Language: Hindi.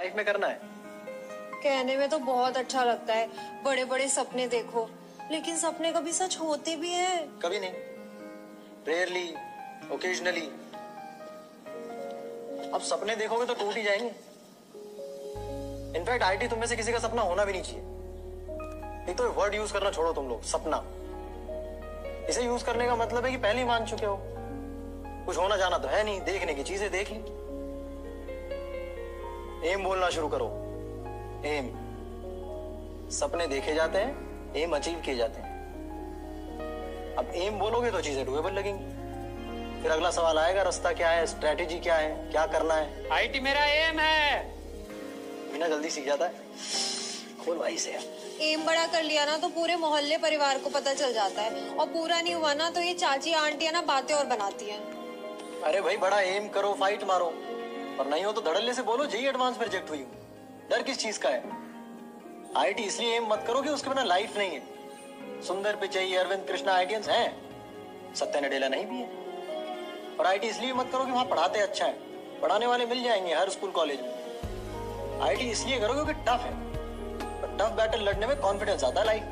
लाइफ में करना है? कहने में तो बहुत अच्छा लगता है। बड़े बड़े सपने देखो लेकिन सपने कभी सच होते भी हैं। कभी नहीं। रेयरली ओकेजनली अब सपने देखोगे तो टूट ही जाएँगे। इनफैक्ट आईटी तुम में से किसी का सपना होना भी नहीं चाहिए। एक तो वर्ड यूज़ करना छोड़ो तुम लोग सपना। इसे यूज़ करने का मतलब है कि पहले ही मान चुके हो। कुछ होना जाना तो है नहीं देखने की चीज़ें देख ली। एम बोलना शुरू करो। एम। सपने देखे जाते हैं एम अचीव किए जाते हैं। अब एम बोलोगे तो चीज़ें डुएबल लगेंगी। फिर अगला सवाल आएगा रास्ता क्या है स्ट्रेटेजी क्या है क्या करना है? आईटी मेरा एम है। बिना जल्दी सीख जाता है। खोल भाई से एम बड़ा कर लिया ना तो पूरे मोहल्ले परिवार को पता चल जाता है। और पूरा नहीं हुआ ना तो ये चाची आंटी ना बातें और बनाती हैं। अरे भाई बड़ा एम करो फाइट मारो। और नहीं हो तो धड़ल्ले से बोलो, जेई एडवांस में रिजेक्ट हुई हूँ। डर किस चीज़ का है? आईटी इसलिए एम मत करो कि उसके बिना लाइफ नहीं है। सुंदर पिचई, अरविंद, कृष्णा आईटीएंस हैं। सत्य नडेला नहीं भी है। और आईटी इसलिए मत करो कि वहाँ पढ़ाते अच्छा है। पढ़ाने वाले मिल जाएँगे हर स्कूल, कॉलेज में। आईटी इसलिए करो क्योंकि टफ है। टफ बैटल लड़ने में कॉन्फिडेंस आता है लाइफ